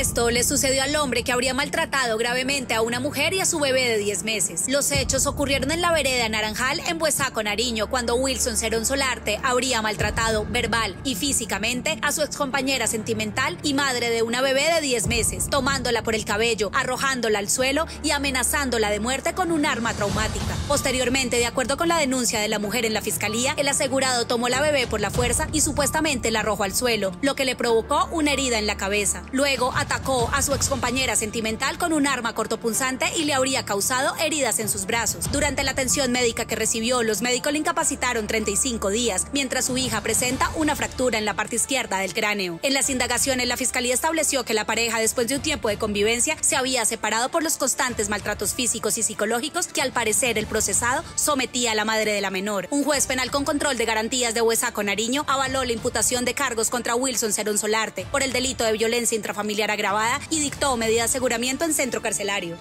Esto le sucedió al hombre que habría maltratado gravemente a una mujer y a su bebé de 10 meses. Los hechos ocurrieron en la vereda Naranjal, en Buesaco, Nariño, cuando Wilson Cerón Solarte habría maltratado verbal y físicamente a su excompañera sentimental y madre de una bebé de 10 meses, tomándola por el cabello, arrojándola al suelo y amenazándola de muerte con un arma traumática. Posteriormente, de acuerdo con la denuncia de la mujer en la fiscalía, el asegurado tomó la bebé por la fuerza y supuestamente la arrojó al suelo, lo que le provocó una herida en la cabeza. Luego atacó a su excompañera sentimental con un arma cortopunzante y le habría causado heridas en sus brazos. Durante la atención médica que recibió, los médicos le incapacitaron 35 días, mientras su hija presenta una fractura en la parte izquierda del cráneo. En las indagaciones, la fiscalía estableció que la pareja, después de un tiempo de convivencia, se había separado por los constantes maltratos físicos y psicológicos que al parecer el procesado sometía a la madre de la menor. Un juez penal con control de garantías de Huesaco Nariño avaló la imputación de cargos contra Wilson Cerón Solarte por el delito de violencia intrafamiliar agravada y dictó medida de aseguramiento en centro carcelario.